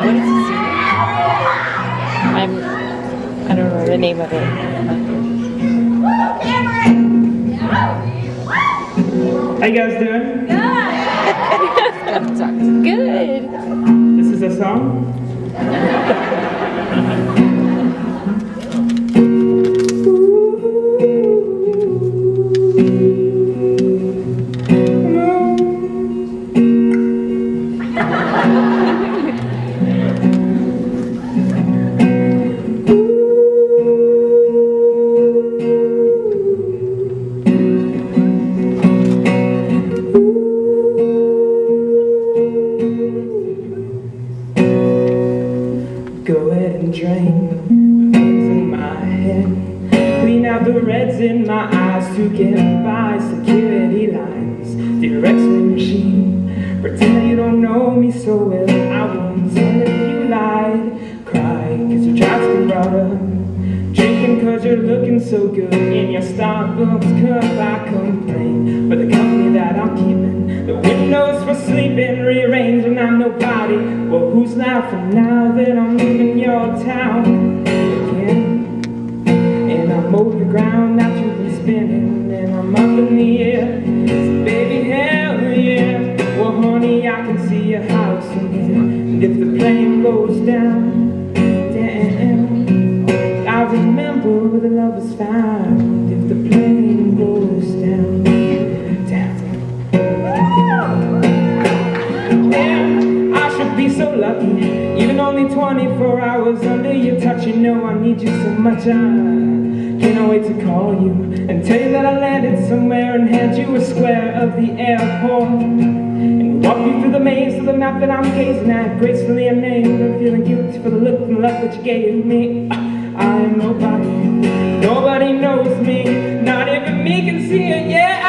what is this? I'm, I don't know the name of it. How you guys doing? Good. Good. This is a song? and drain the in my head. Clean out the reds in my eyes to get by security lines. Dear X-ray machine, pretend you don't know me so well. I won't tell if you lied. Cry, cause your job's been brought up. Drinking cause you're looking so good in your Starbucks cup. I complain, but the windows for sleeping, rearranging. I'm nobody. Well, who's laughing now that I'm leaving your town again? And I'm over the ground that you've been spinning, and I'm up in the air. So baby, hell yeah. Well, honey, I can see your house. And if the plane goes down, can't wait to call you and tell you that I landed somewhere and hand you a square of the airport. And walk you through the maze of the map that I'm gazing at, gracefully and feeling guilty for the look and the love that you gave me. I am nobody, nobody knows me, not even me can see it. Yeah,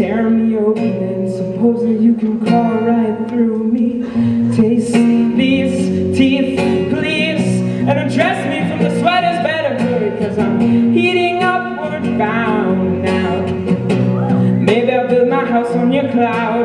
tear me open? Supposing you can crawl right through me. Taste cloud.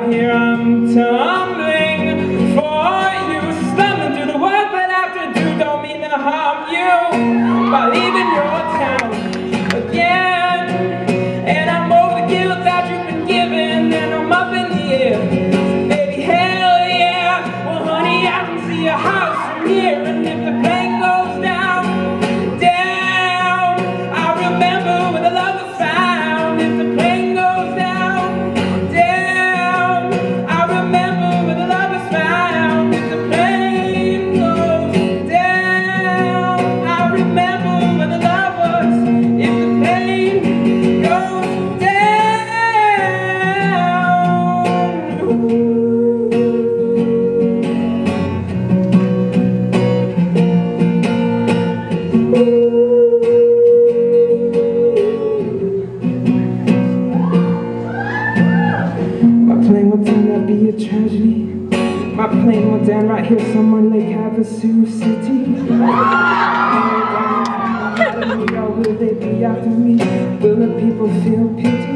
plane will that'd be a tragedy. My plane will down right here somewhere Lake Havasu City. How will they be after me? Will the people feel pity?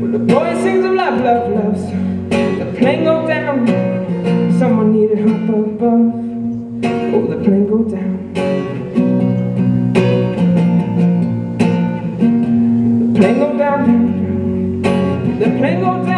Will the boy sings of love, love, love song? The plane go down. Someone needed help above. Oh, the plane go down. The plane go down, down. The plane go down.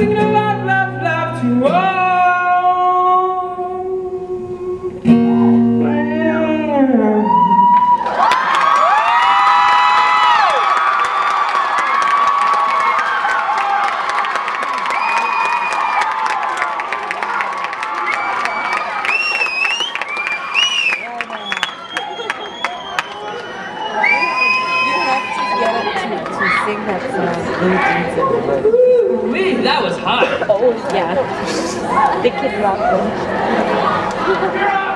singing about love, love to all. You have to get up to, sing that song. That was hot. Oh, yeah. The kid rocked them.